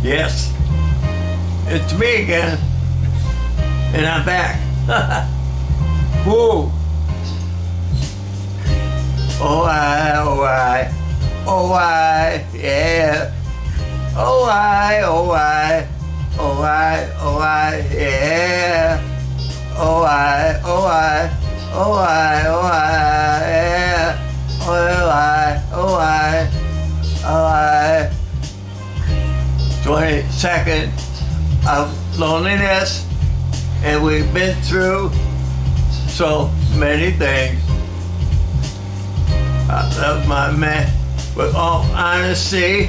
Yes, it's me again, and I'm back. Whoa. Oh, I, oh, I, oh, I, yeah. Oh, I, oh, I, oh, I, oh, I, yeah. Oh, I, oh, I, oh, I, oh, I, 22nd of loneliness, and we've been through so many things. I love my man with all honesty,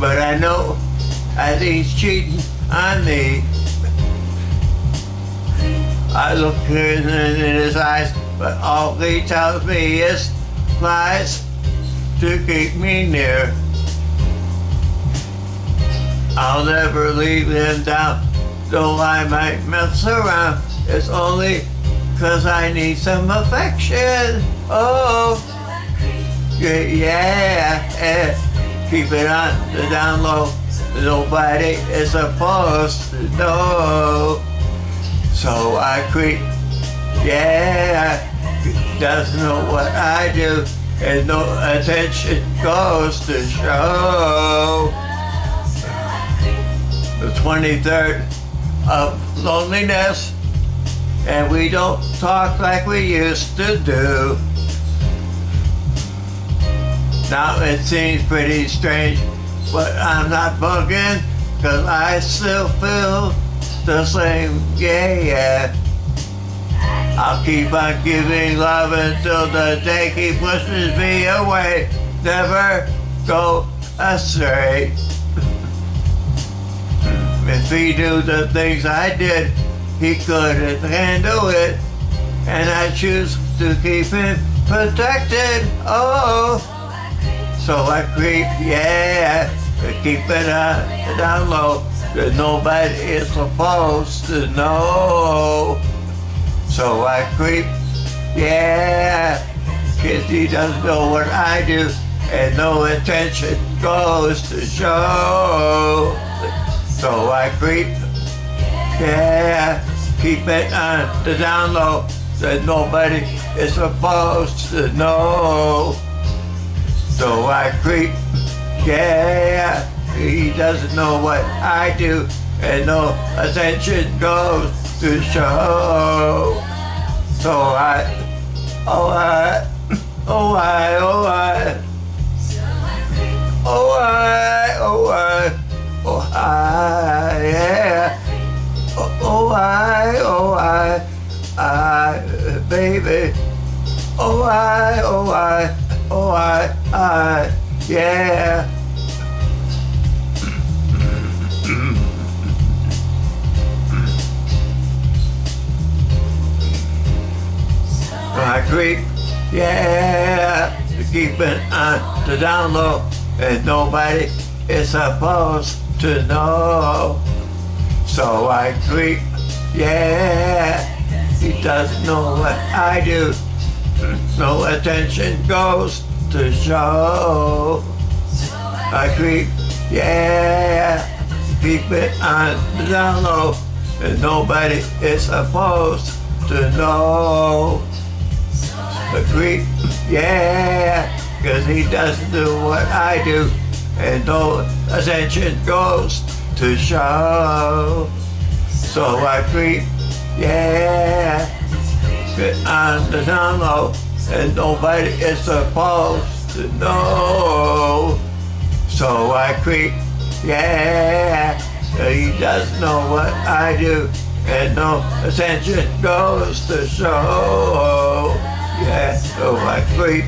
but I know that he's cheating on me. I look in his eyes, but all he tells me is lies to keep me near. I'll never leave him down, though I might mess around. It's only cause I need some affection. Oh, yeah, yeah, yeah. Keep it on the down low. Nobody is supposed to know. So I creep, yeah, doesn't know what I do, and no attention goes to show. The 23rd of loneliness, and we don't talk like we used to do. Now it seems pretty strange, but I'm not bugging, cause I still feel the same, yeah, yeah. I'll keep on giving love until the day he pushes me away. Never go astray. If he knew the things I did, he couldn't handle it. And I choose to keep him protected. Oh, so I creep, yeah, to keep it on, down low that nobody is supposed to know. So I creep, yeah, cause he doesn't know what I do, and no attention goes to show. So I creep, yeah, keep it on the down low that nobody is supposed to know. So I creep, yeah, he doesn't know what I do, and no attention goes to show. So I, oh I, oh I, oh I, oh I, I, baby. Oh I, oh I, oh I, I, yeah. I creep, yeah, to keep it on the down low, and nobody is supposed to know. So I creep, yeah, he doesn't know what I do. No attention goes to show. I creep, yeah, keep it on the down low, and nobody is supposed to know. I creep, yeah, cause he doesn't do what I do, and no attention goes to show. So I creep, yeah, get on the low, and nobody is supposed to know. So I creep, yeah, he doesn't know what I do, and no attention goes to show. Yeah, so I creep,